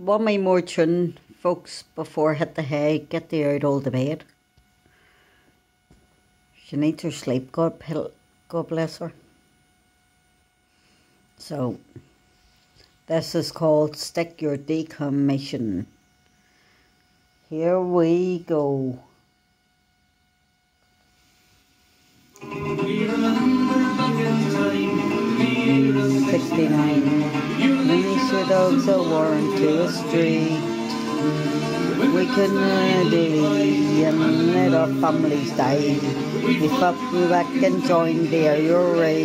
one way more tune, folks, before hit the hay, get the out all the bed. She needs her sleep, God, God bless her. So, this is called Stick Your Decommission. Here we go. Sixty-nine. Dogs are worn to a street. We couldn't uh, do and let our families die. We up we back and joined the IRA.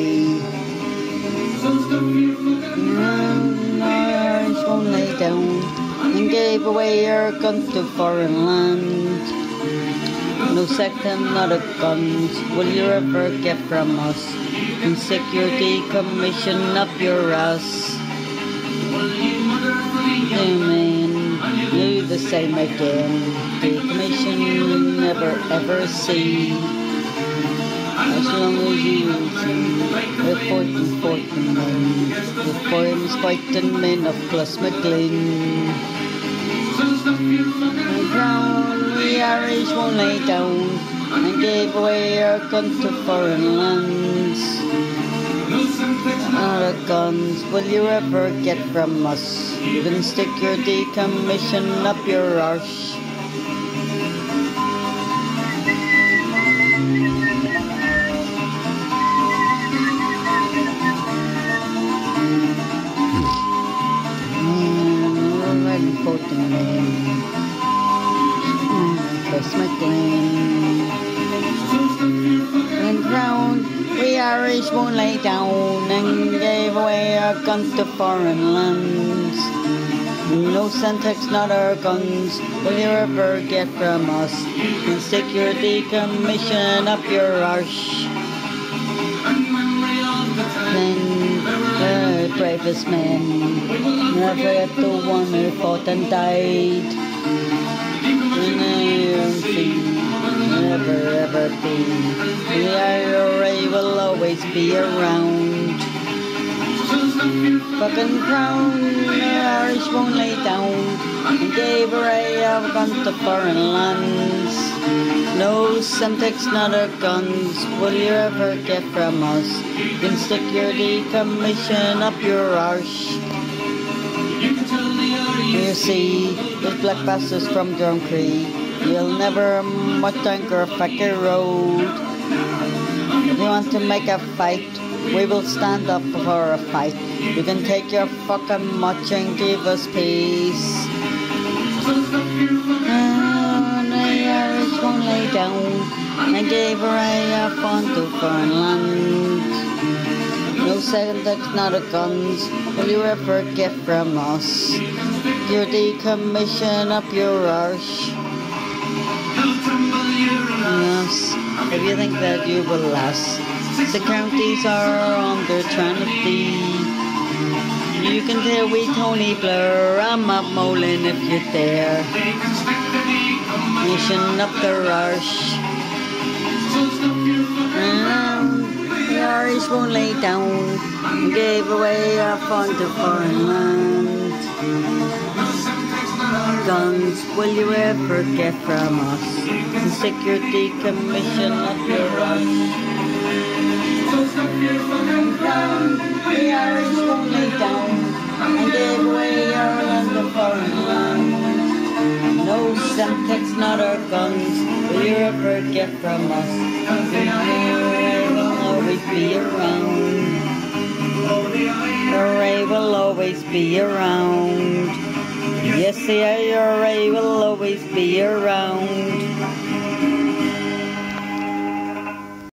And our won't lay down and gave away our guns to foreign land. No Semtex, not a guns will you ever get from us. And security commission up your ass. Amen. Do the same again. Decommission never ever see. As long as you the fighting, fighting men, the poems fighting men of Crossmaglen. The crown we Irish won't lay down and gave away our guns to foreign lands. A guns will you ever get from us. Even stick your decommission up your arse. Mm, red and floating man. Mm, Crossmaglen. We won't lay down and gave away our guns to foreign lands. No Semtex, not our guns, will you ever get from us? And security commission up your arse. Then the bravest men, never forget the one who fought and died. And never ever be. The always be around. Fucking crown, the Irish won't lay down. And gave away our guns to foreign lands. No Semtex, not our guns, will you ever get from us? Your decommission up your arse. You see, there's black bastards from Drumcree. You'll never much anchor Facker Road. Want to make a fight, we will stand up for a fight. You can take your fucking much and give us peace. And the Irish won't lay down gave away our fun to foreign land. No Semtex that's not a guns will you ever get from us. Your decommission up your arse. If you think that you will last, the counties are trying to flee. You can tell we Tony Blair, I'm up Molin if you dare. Mission up the rush. And the Irish won't lay down and gave away our fun to foreign land. Guns will you ever get from us? And security commission up your rush. The Irish won't lay down and gave away our land to foreign land. No Semtex, not our guns, will you ever get from us? The IRA will always be around. The IRA will always be around. IRA will always be around.